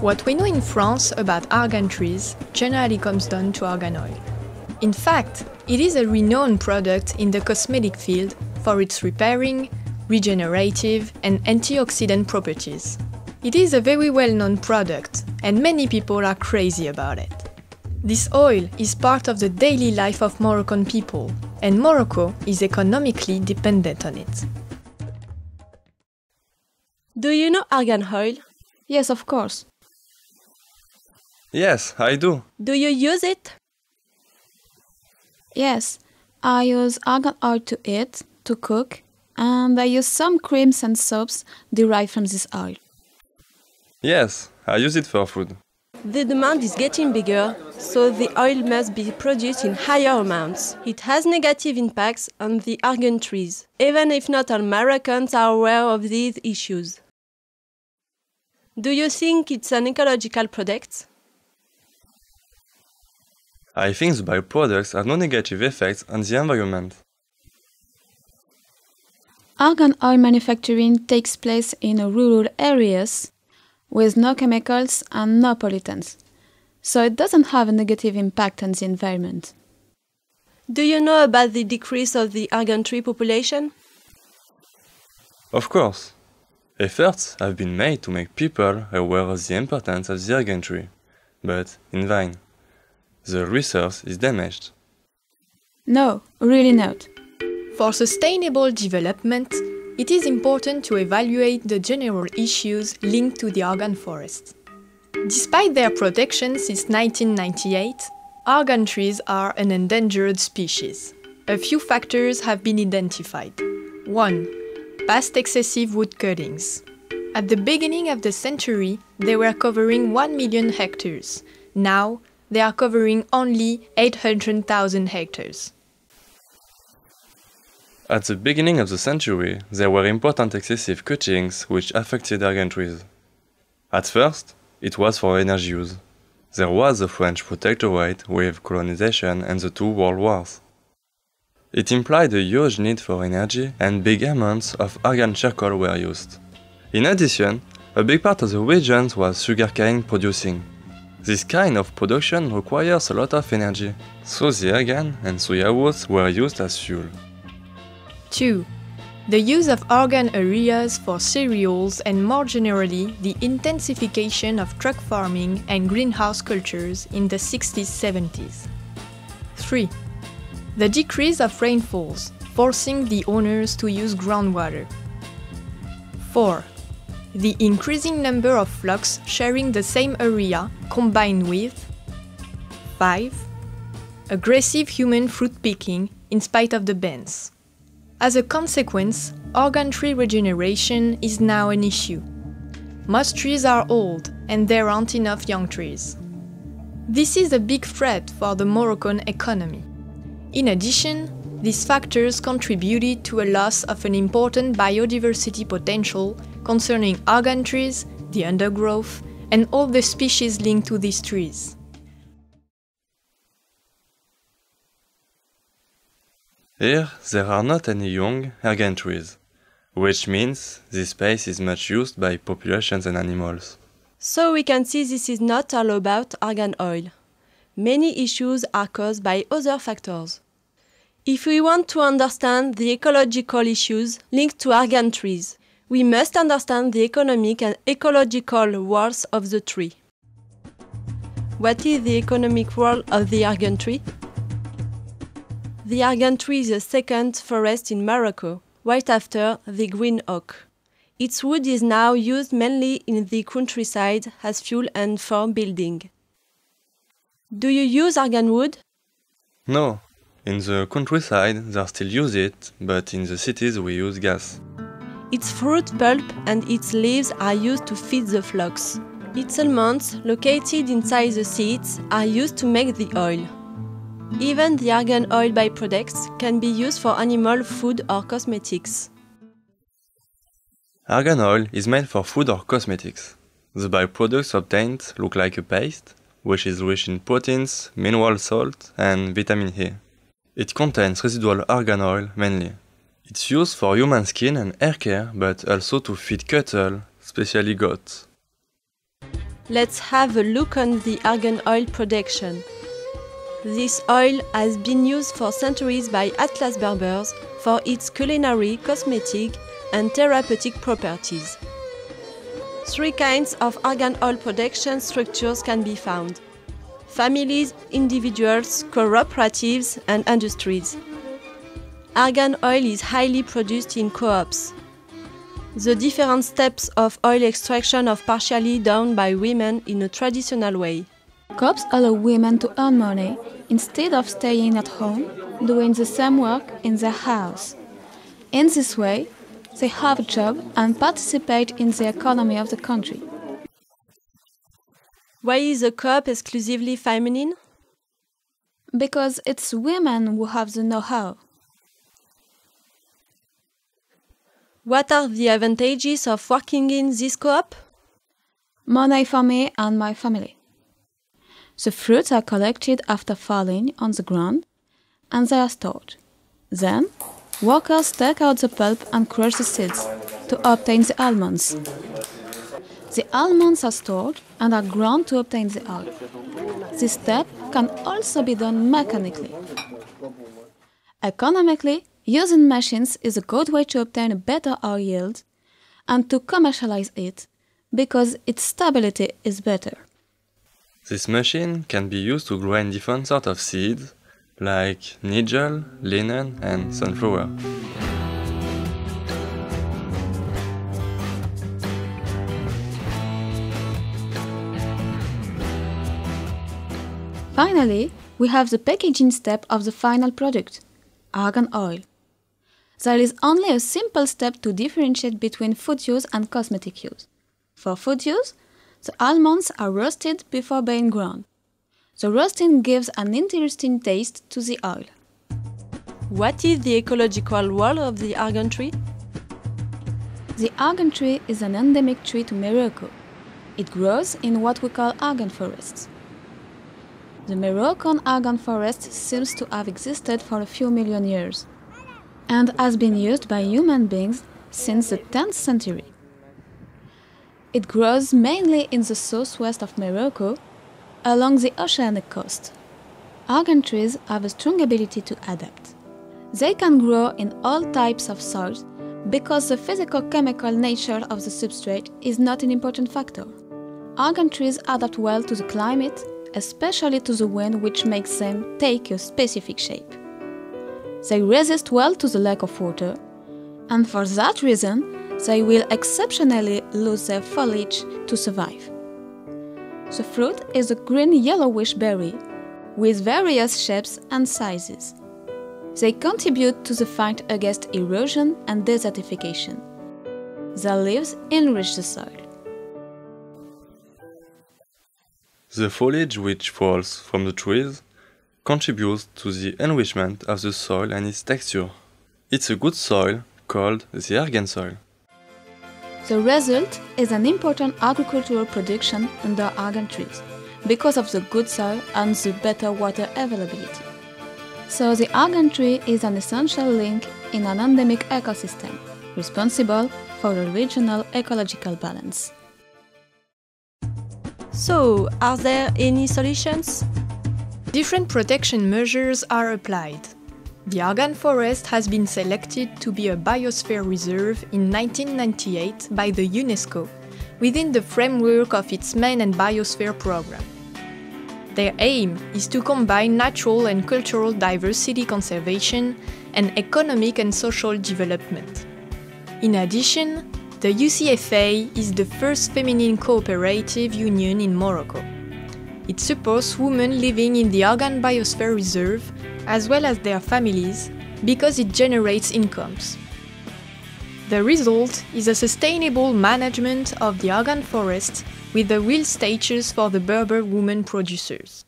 What we know in France about argan trees generally comes down to argan oil. In fact, it is a renowned product in the cosmetic field for its repairing, regenerative, and antioxidant properties. It is a very well known product, and many people are crazy about it. This oil is part of the daily life of Moroccan people, and Morocco is economically dependent on it. Do you know argan oil? Yes, of course. Yes, I do. Do you use it? Yes, I use argan oil to eat, to cook, and I use some creams and soaps derived from this oil. Yes, I use it for food. The demand is getting bigger, so the oil must be produced in higher amounts. It has negative impacts on the argan trees, even if not all Moroccans are aware of these issues. Do you think it's an ecological product? I think the byproducts have no negative effects on the environment. Argan oil manufacturing takes place in rural areas with no chemicals and no pollutants, so it doesn't have a negative impact on the environment. Do you know about the decrease of the argan tree population? Of course, efforts have been made to make people aware of the importance of the argan tree, but in vain. The resource is damaged. No, really not. For sustainable development, it is important to evaluate the general issues linked to the argan forest. Despite their protection since 1998, argan trees are an endangered species. A few factors have been identified. 1. Past excessive wood cuttings. At the beginning of the century, they were covering 1 million hectares. Now, they are covering only 800,000 hectares. At the beginning of the century, there were important excessive cuttings which affected argan trees. At first, it was for energy use. There was the French protectorate with colonization and the two world wars. It implied a huge need for energy and big amounts of argan charcoal were used. In addition, a big part of the region was sugarcane producing. This kind of production requires a lot of energy, so the argan and wood were used as fuel. 2. The use of argan areas for cereals and more generally the intensification of truck farming and greenhouse cultures in the 60s 70s. 3. The decrease of rainfalls, forcing the owners to use groundwater. 4. The increasing number of flocks sharing the same area combined with 5. Aggressive human fruit picking in spite of the bans. As a consequence, argan tree regeneration is now an issue. Most trees are old and there aren't enough young trees. This is a big threat for the Moroccan economy. In addition, these factors contributed to a loss of an important biodiversity potential concerning argan trees, the undergrowth, and all the species linked to these trees. Here, there are not any young argan trees, which means this space is much used by populations and animals. So we can see this is not all about argan oil. Many issues are caused by other factors. If we want to understand the ecological issues linked to argan trees, we must understand the economic and ecological worth of the tree. What is the economic worth of the argan tree? The argan tree is the second forest in Morocco, right after the green oak. Its wood is now used mainly in the countryside as fuel and for building. Do you use argan wood? No, in the countryside they still use it, but in the cities we use gas. Its fruit pulp and its leaves are used to feed the flocks. Its almonds, located inside the seeds, are used to make the oil. Even the argan oil byproducts can be used for animal food or cosmetics. Argan oil is made for food or cosmetics. The byproducts obtained look like a paste, which is rich in proteins, mineral salt, and vitamin E. It contains residual argan oil mainly. It's used for human skin and hair care, but also to feed cattle, especially goats. Let's have a look on the argan oil production. This oil has been used for centuries by Atlas Berbers for its culinary, cosmetic, and therapeutic properties. Three kinds of argan oil production structures can be found families, individuals, cooperatives, and industries. Argan oil is highly produced in co ops. The different steps of oil extraction are partially done by women in a traditional way. Co-ops allow women to earn money instead of staying at home doing the same work in their house. In this way, they have a job and participate in the economy of the country. Why is a co-op exclusively feminine? Because it's women who have the know-how. What are the advantages of working in this co-op? Money for me and my family. The fruits are collected after falling on the ground and they are stored. Then, workers take out the pulp and crush the seeds to obtain the almonds. The almonds are stored and are ground to obtain the oil. This step can also be done mechanically. Economically, using machines is a good way to obtain a better oil yield and to commercialize it because its stability is better. This machine can be used to grind different sorts of seeds, like nigel, linen, and sunflower. Finally, we have the packaging step of the final product, argan oil. There is only a simple step to differentiate between food use and cosmetic use. For food use, the almonds are roasted before being ground. The roasting gives an interesting taste to the oil. What is the ecological role of the argan tree? The argan tree is an endemic tree to Morocco. It grows in what we call argan forests. The Moroccan argan forest seems to have existed for a few million years and has been used by human beings since the 10th century. It grows mainly in the southwest of Morocco, along the oceanic coast. Argan trees have a strong ability to adapt. They can grow in all types of soils because the physical chemical nature of the substrate is not an important factor. Argan trees adapt well to the climate, especially to the wind which makes them take a specific shape. They resist well to the lack of water, and for that reason, they will exceptionally lose their foliage to survive. The fruit is a green yellowish berry with various shapes and sizes. They contribute to the fight against erosion and desertification. Their leaves enrich the soil. The foliage which falls from the trees contributes to the enrichment of the soil and its texture. It's a good soil called the argan soil. The result is an important agricultural production under argan trees because of the good soil and the better water availability. So the argan tree is an essential link in an endemic ecosystem, responsible for a regional ecological balance. So, are there any solutions? Different protection measures are applied. The Argan forest has been selected to be a biosphere reserve in 1998 by the UNESCO within the framework of its Man and Biosphere program. Their aim is to combine natural and cultural diversity conservation and economic and social development. In addition, the UCFA is the first feminine cooperative union in Morocco. It supports women living in the Argan Biosphere Reserve as well as their families because it generates incomes. The result is a sustainable management of the Argan forest with the real status for the Berber women producers.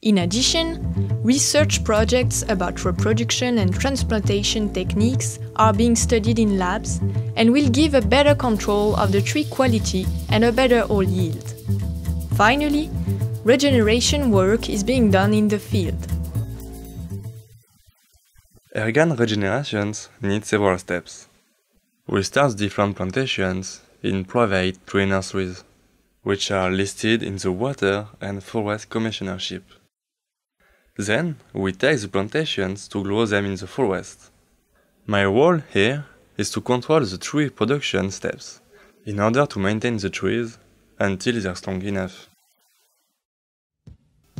In addition, research projects about reproduction and transplantation techniques are being studied in labs and will give a better control of the tree quality and a better oil yield. Finally, regeneration work is being done in the field. Argan regenerations need several steps. We start different plantations in private tree nurseries. which are listed in the Water and Forest Commissionership. Then we take the plantations to grow them in the forest. My role here is to control the tree production steps in order to maintain the trees until they're strong enough.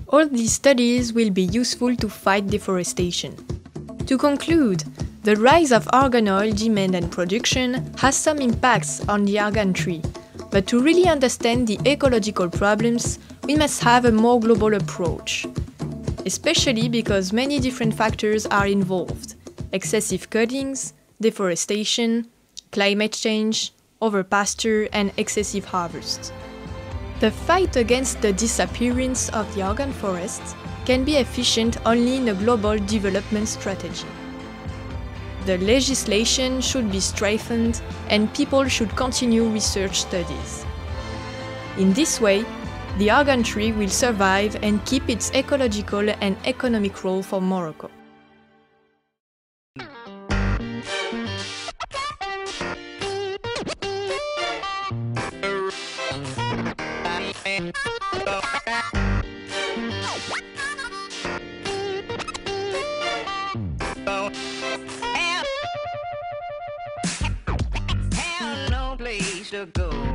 All these studies will be useful to fight deforestation. To conclude, the rise of argan oil demand and production has some impacts on the argan tree, but to really understand the ecological problems, we must have a more global approach. Especially because many different factors are involved excessive cuttings, deforestation, climate change, overpasture, and excessive harvest. The fight against the disappearance of the argan forests can be efficient only in a global development strategy. The legislation should be strengthened and people should continue research studies. In this way, the argan tree will survive and keep its ecological and economic role for Morocco. To go.